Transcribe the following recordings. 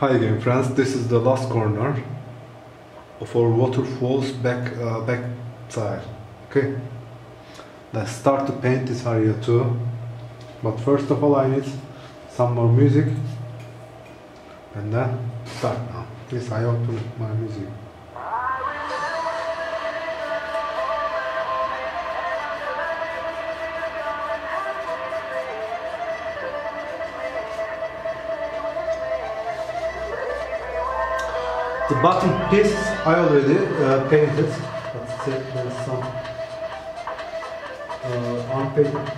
Hi again friends, this is the last corner of our waterfalls back uh, back side. Okay, let's start to paint this area too. But first of all I need some more music and then start now. Please I open my music. The bottom piece I already uh, painted. Let's see, there's some uh, unpainted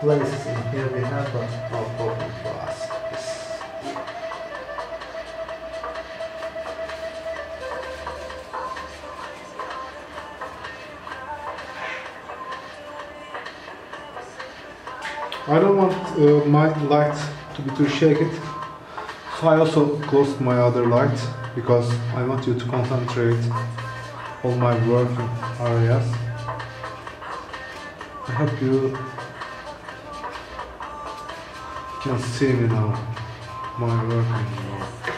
places in here we have, but no problem for us. I don't want uh, my light to be too shaky. I also closed my other light because I want you to concentrate on my working areas. I hope you can see me now, my working work.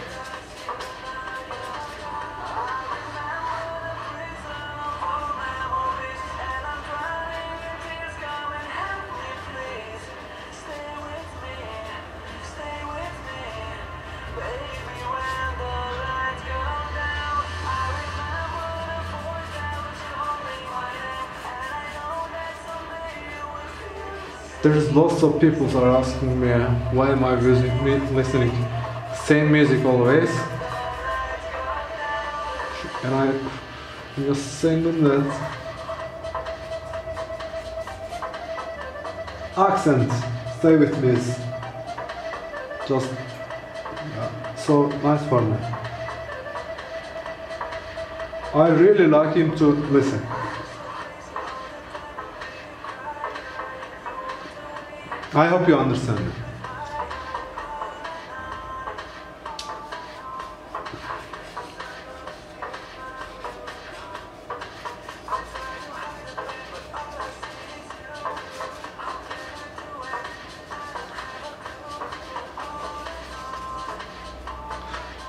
There's lots of people that are asking me uh, why am I listening? Same music always, and I I'm just saying that. Accent. Stay with me. Just yeah, so nice for me. I really like him to listen. I hope you understand.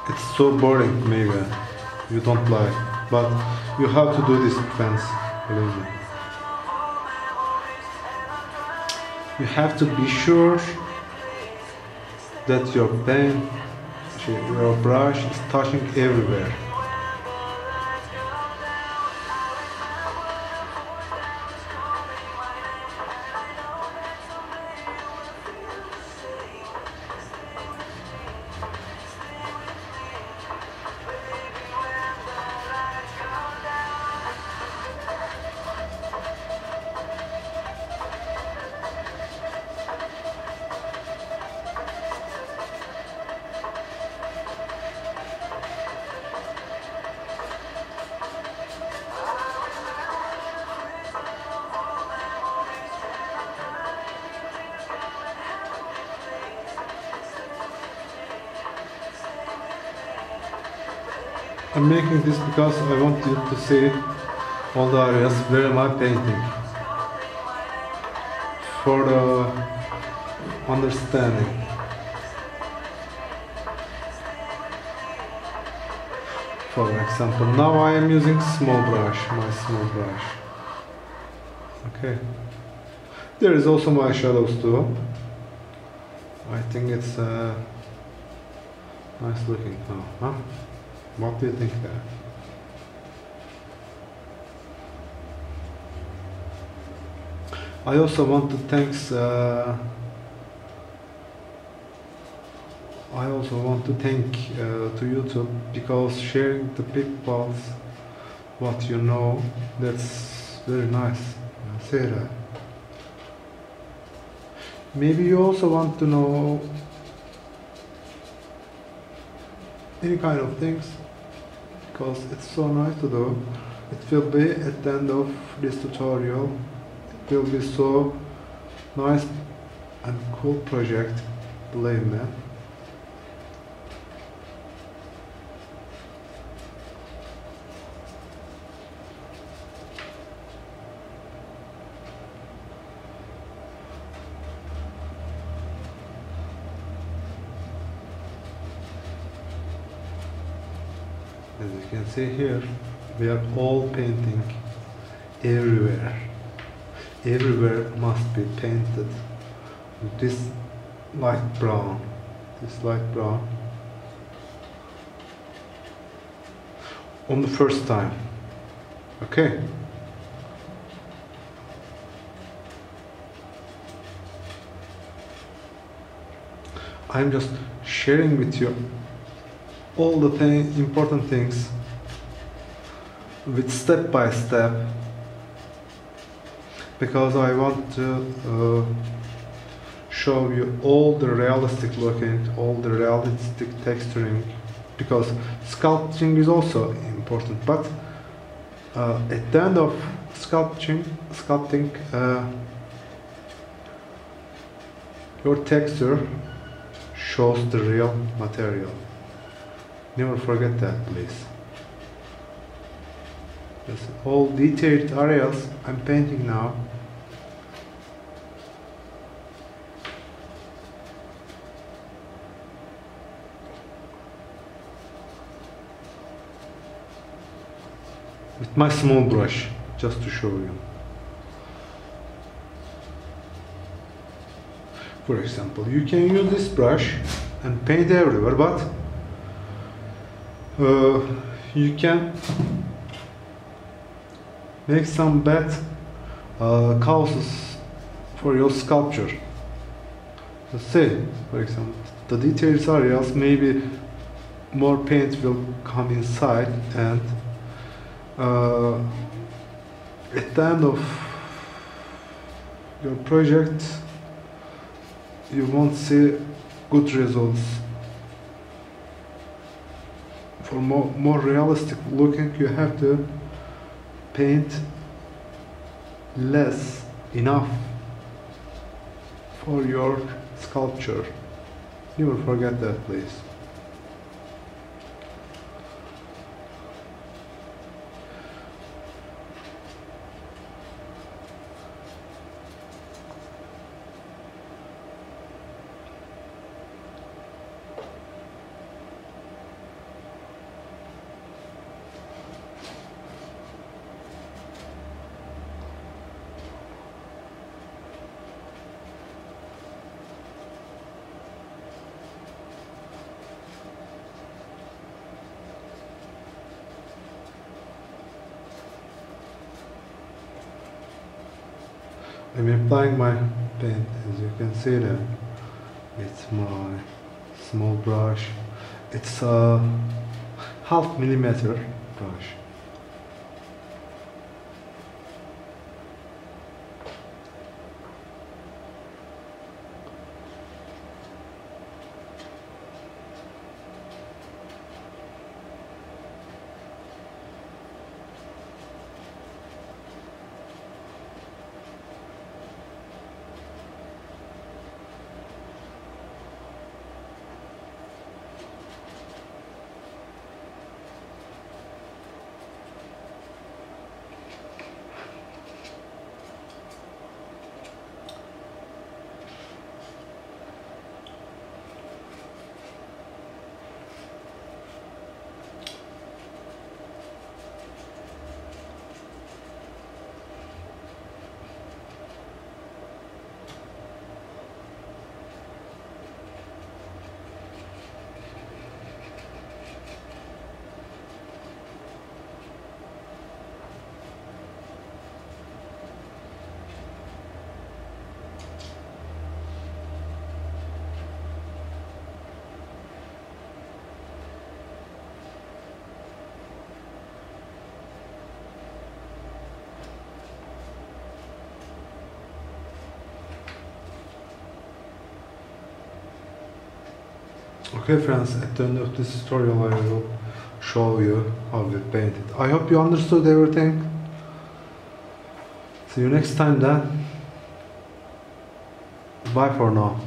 It's so boring, maybe. You don't like. But you have to do this, friends. Believe me. You have to be sure that your pen, your brush is touching everywhere. I'm making this because I want you to see all the areas where I painting for the understanding. For example, now I am using small brush, my small brush. Okay. There is also my shadows too. I think it's uh, nice looking now, huh? What do you think there? I also want to thanks. Uh, I also want to thank uh, to YouTube because sharing the people what you know that's very nice. That. Maybe you also want to know any kind of things because it's so nice to do. It will be at the end of this tutorial. It will be so nice and cool project, believe me. As you can see here we are all painting everywhere. Everywhere must be painted this light brown this light brown. On the first time okay? I'm just sharing with you all the th important things with step by step because I want to uh, show you all the realistic looking, all the realistic texturing because sculpting is also important but uh, at the end of sculpting, sculpting uh, your texture shows the real material. Never forget that, please. All detailed areas I'm painting now. With my small brush, just to show you. For example, you can use this brush and paint everywhere, but uh, you can make some bad uh, causes for your sculpture. Let's say, for example, the details areas maybe more paint will come inside and uh, at the end of your project you won't see good results for more, more realistic looking you have to paint less enough for your sculpture. Never forget that please I'm applying my paint as you can see that it's my small brush. It's a half millimeter brush Okay friends, at the end of this tutorial I will show you how we paint it. I hope you understood everything. See you next time then. Bye for now.